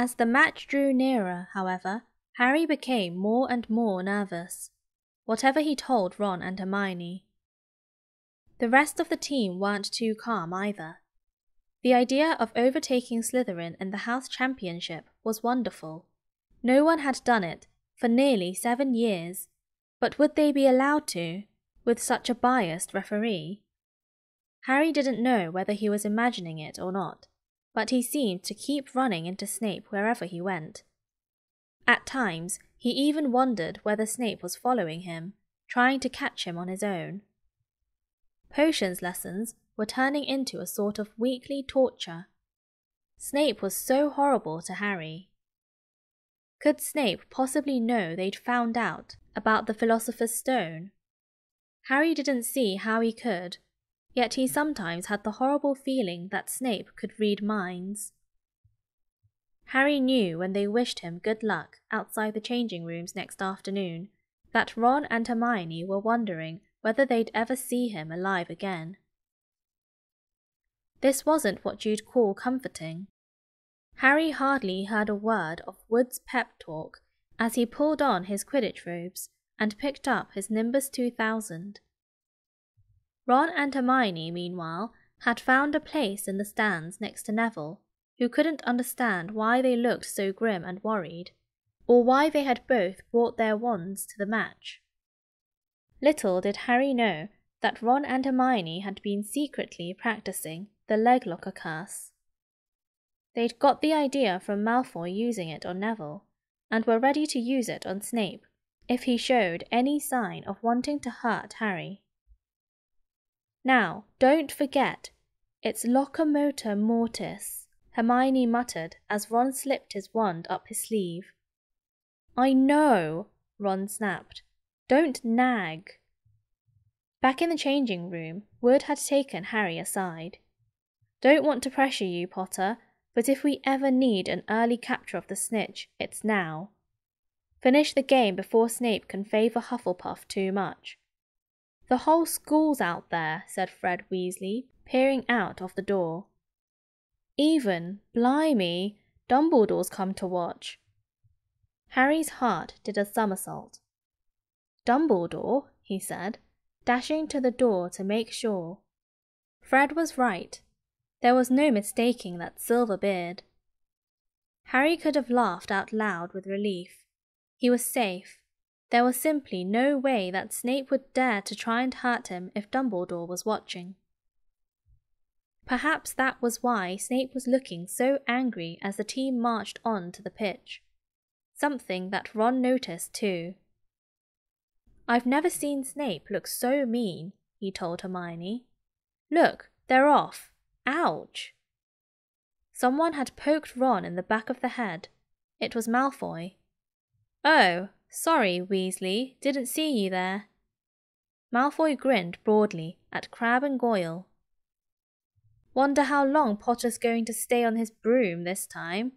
As the match drew nearer, however, Harry became more and more nervous, whatever he told Ron and Hermione. The rest of the team weren't too calm either. The idea of overtaking Slytherin in the House Championship was wonderful. No one had done it for nearly seven years, but would they be allowed to, with such a biased referee? Harry didn't know whether he was imagining it or not, but he seemed to keep running into Snape wherever he went. At times, he even wondered whether Snape was following him, trying to catch him on his own. Potions lessons were turning into a sort of weekly torture. Snape was so horrible to Harry. Could Snape possibly know they'd found out about the Philosopher's Stone? Harry didn't see how he could, yet he sometimes had the horrible feeling that Snape could read minds. Harry knew when they wished him good luck outside the changing rooms next afternoon that Ron and Hermione were wondering whether they'd ever see him alive again. This wasn't what you'd call comforting. Harry hardly heard a word of Wood's pep talk as he pulled on his Quidditch robes and picked up his Nimbus 2000. Ron and Hermione, meanwhile, had found a place in the stands next to Neville, who couldn't understand why they looked so grim and worried, or why they had both brought their wands to the match. Little did Harry know that Ron and Hermione had been secretly practicing the leglocker curse. They'd got the idea from Malfoy using it on Neville, and were ready to use it on Snape if he showed any sign of wanting to hurt Harry. Now, don't forget, it's locomotor mortis, Hermione muttered as Ron slipped his wand up his sleeve. I know, Ron snapped. Don't nag. Back in the changing room, Wood had taken Harry aside. Don't want to pressure you, Potter, but if we ever need an early capture of the snitch, it's now. Finish the game before Snape can favour Hufflepuff too much. The whole school's out there, said Fred Weasley, peering out of the door. Even, blimey, Dumbledore's come to watch. Harry's heart did a somersault. Dumbledore, he said, dashing to the door to make sure. Fred was right. There was no mistaking that silver beard. Harry could have laughed out loud with relief. He was safe. There was simply no way that Snape would dare to try and hurt him if Dumbledore was watching. Perhaps that was why Snape was looking so angry as the team marched on to the pitch. Something that Ron noticed too. I've never seen Snape look so mean, he told Hermione. Look, they're off. Ouch! Someone had poked Ron in the back of the head. It was Malfoy. Oh, sorry, Weasley, didn't see you there. Malfoy grinned broadly at Crabbe and Goyle. Wonder how long Potter's going to stay on his broom this time.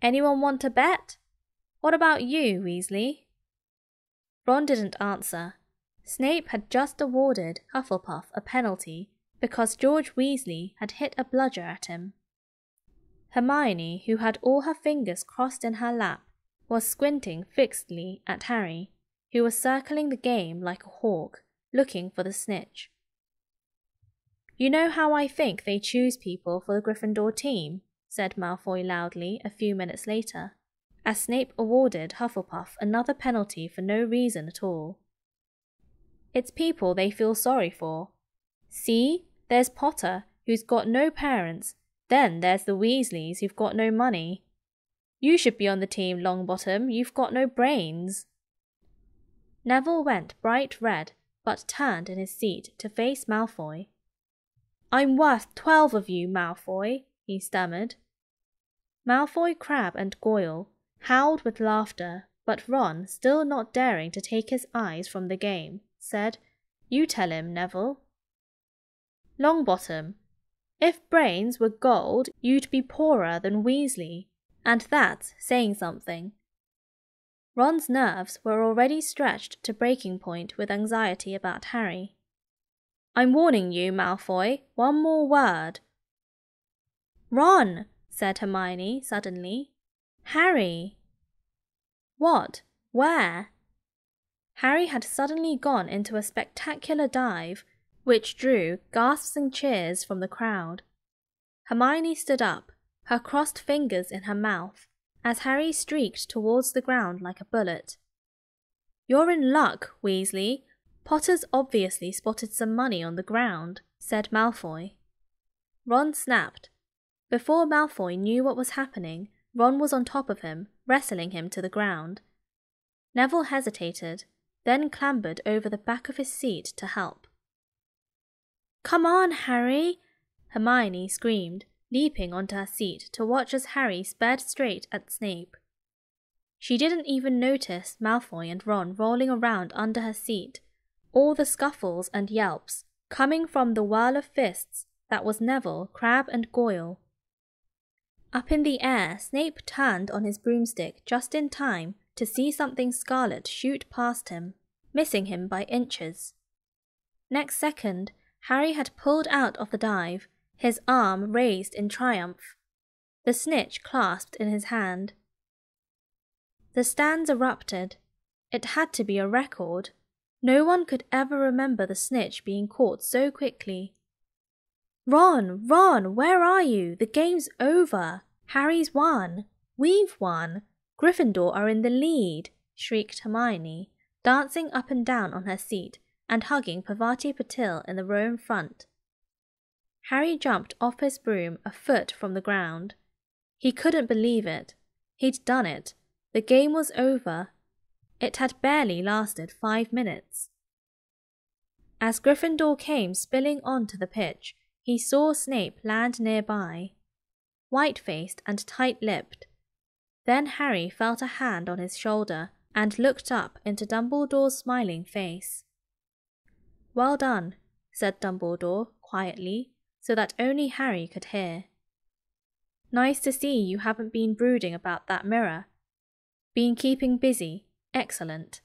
Anyone want to bet? What about you, Weasley? Ron didn't answer. Snape had just awarded Hufflepuff a penalty because George Weasley had hit a bludger at him. Hermione, who had all her fingers crossed in her lap, was squinting fixedly at Harry, who was circling the game like a hawk, looking for the snitch. You know how I think they choose people for the Gryffindor team, said Malfoy loudly a few minutes later, as Snape awarded Hufflepuff another penalty for no reason at all. It's people they feel sorry for. See, there's Potter, who's got no parents. Then there's the Weasleys, who've got no money. You should be on the team, Longbottom. You've got no brains. Neville went bright red, but turned in his seat to face Malfoy. I'm worth twelve of you, Malfoy, he stammered. Malfoy, Crabbe, and Goyle howled with laughter, but Ron, still not daring to take his eyes from the game, said, You tell him, Neville. Longbottom, if brains were gold, you'd be poorer than Weasley, and that's saying something. Ron's nerves were already stretched to breaking point with anxiety about Harry. I'm warning you, Malfoy, one more word. Ron, said Hermione suddenly. Harry! What? Where? Harry had suddenly gone into a spectacular dive, which drew gasps and cheers from the crowd. Hermione stood up, her crossed fingers in her mouth, as Harry streaked towards the ground like a bullet. You're in luck, Weasley. Potter's obviously spotted some money on the ground, said Malfoy. Ron snapped. Before Malfoy knew what was happening, Ron was on top of him, wrestling him to the ground. Neville hesitated, then clambered over the back of his seat to help. Come on, Harry! Hermione screamed, leaping onto her seat to watch as Harry sped straight at Snape. She didn't even notice Malfoy and Ron rolling around under her seat, all the scuffles and yelps coming from the whirl of fists that was Neville, Crabbe, and Goyle. Up in the air, Snape turned on his broomstick just in time to see something scarlet shoot past him, missing him by inches. Next second, Harry had pulled out of the dive, his arm raised in triumph, the snitch clasped in his hand. The stands erupted. It had to be a record. No one could ever remember the snitch being caught so quickly. Ron, Ron, where are you? The game's over. Harry's won. We've won. Gryffindor are in the lead, shrieked Hermione, dancing up and down on her seat and hugging Parvati Patil in the row in front. Harry jumped off his broom a foot from the ground. He couldn't believe it. He'd done it. The game was over. It had barely lasted five minutes. As Gryffindor came spilling onto the pitch, he saw Snape land nearby, white faced and tight lipped, then Harry felt a hand on his shoulder and looked up into Dumbledore's smiling face. Well done, said Dumbledore quietly, so that only Harry could hear. Nice to see you haven't been brooding about that mirror. Been keeping busy. Excellent.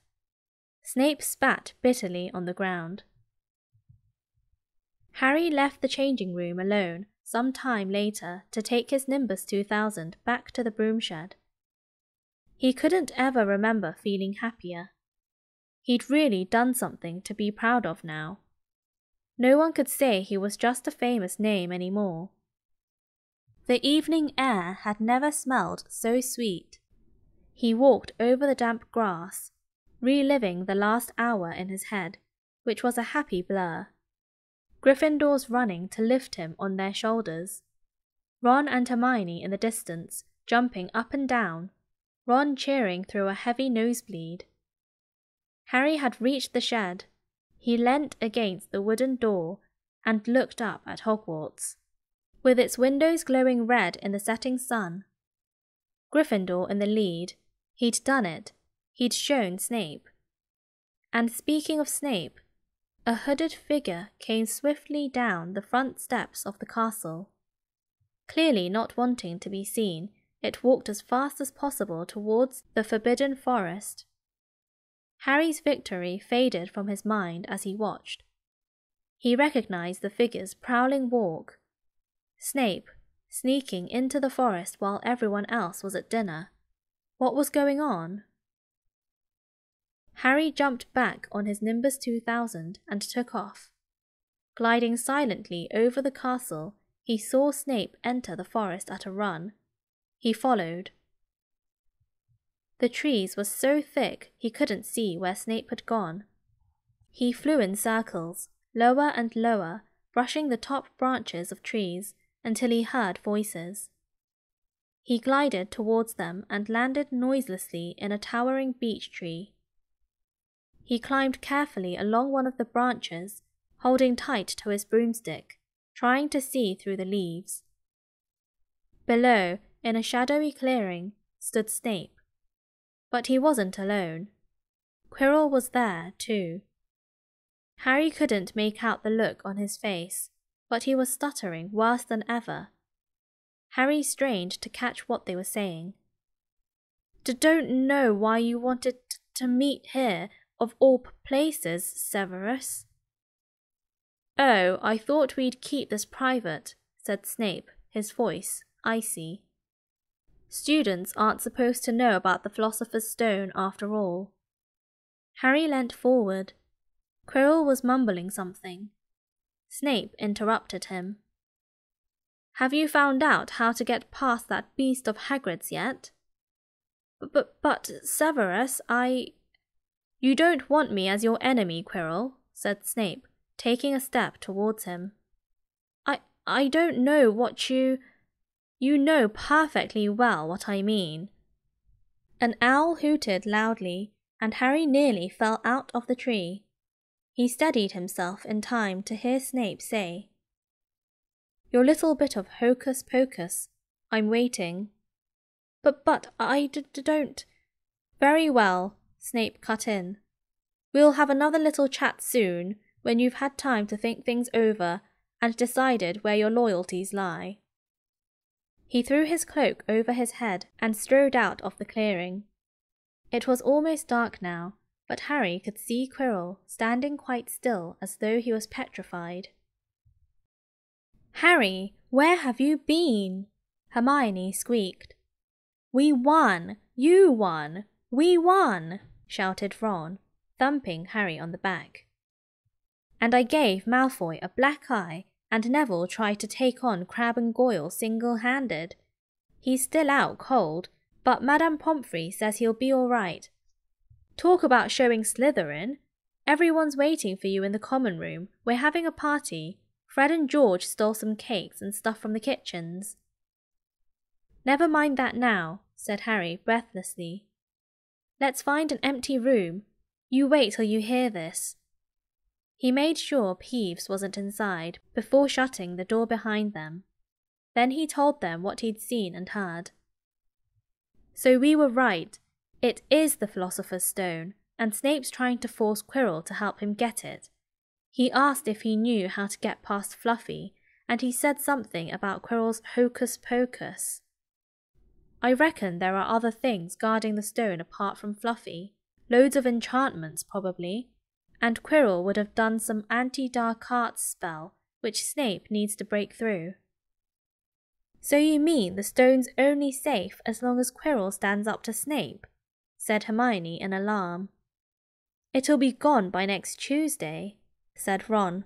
Snape spat bitterly on the ground. Harry left the changing room alone some time later to take his Nimbus 2000 back to the broom shed. He couldn't ever remember feeling happier. He'd really done something to be proud of now. No one could say he was just a famous name any more. The evening air had never smelled so sweet. He walked over the damp grass, reliving the last hour in his head, which was a happy blur. Gryffindors running to lift him on their shoulders. Ron and Hermione in the distance, jumping up and down, Ron cheering through a heavy nosebleed. Harry had reached the shed. He leant against the wooden door and looked up at Hogwarts, with its windows glowing red in the setting sun. Gryffindor in the lead. He'd done it. He'd shown Snape. And speaking of Snape, a hooded figure came swiftly down the front steps of the castle. Clearly not wanting to be seen, it walked as fast as possible towards the forbidden forest. Harry's victory faded from his mind as he watched. He recognized the figure's prowling walk. Snape, sneaking into the forest while everyone else was at dinner. What was going on? Harry jumped back on his Nimbus 2000 and took off. Gliding silently over the castle, he saw Snape enter the forest at a run he followed. The trees were so thick he couldn't see where Snape had gone. He flew in circles, lower and lower, brushing the top branches of trees until he heard voices. He glided towards them and landed noiselessly in a towering beech tree. He climbed carefully along one of the branches, holding tight to his broomstick, trying to see through the leaves. Below, in a shadowy clearing, stood Snape. But he wasn't alone. Quirrell was there, too. Harry couldn't make out the look on his face, but he was stuttering worse than ever. Harry strained to catch what they were saying. D don't know why you wanted to meet here, of all places, Severus. Oh, I thought we'd keep this private, said Snape, his voice icy. Students aren't supposed to know about the Philosopher's Stone after all. Harry leant forward. Quirrell was mumbling something. Snape interrupted him. Have you found out how to get past that beast of Hagrid's yet? But, but, Severus, I. You don't want me as your enemy, Quirrell, said Snape, taking a step towards him. I, I don't know what you. You know perfectly well what I mean. An owl hooted loudly, and Harry nearly fell out of the tree. He steadied himself in time to hear Snape say, Your little bit of hocus pocus. I'm waiting. But, but, I d- d- don't. Very well, Snape cut in. We'll have another little chat soon, when you've had time to think things over and decided where your loyalties lie. He threw his cloak over his head and strode out of the clearing. It was almost dark now, but Harry could see Quirrell standing quite still as though he was petrified. Harry, where have you been? Hermione squeaked. We won! You won! We won! shouted Ron, thumping Harry on the back. And I gave Malfoy a black eye, and Neville tried to take on Crabbe and Goyle single handed. He's still out cold, but Madame Pomfrey says he'll be all right. Talk about showing Slytherin! Everyone's waiting for you in the common room. We're having a party. Fred and George stole some cakes and stuff from the kitchens. Never mind that now, said Harry breathlessly. Let's find an empty room. You wait till you hear this. He made sure Peeves wasn't inside before shutting the door behind them. Then he told them what he'd seen and heard. So we were right. It is the Philosopher's Stone, and Snape's trying to force Quirrell to help him get it. He asked if he knew how to get past Fluffy, and he said something about Quirrell's hocus pocus. I reckon there are other things guarding the stone apart from Fluffy. Loads of enchantments, probably. And Quirrell would have done some anti-dark arts spell, which Snape needs to break through. So you mean the stone's only safe as long as Quirrell stands up to Snape? said Hermione in alarm. It'll be gone by next Tuesday, said Ron,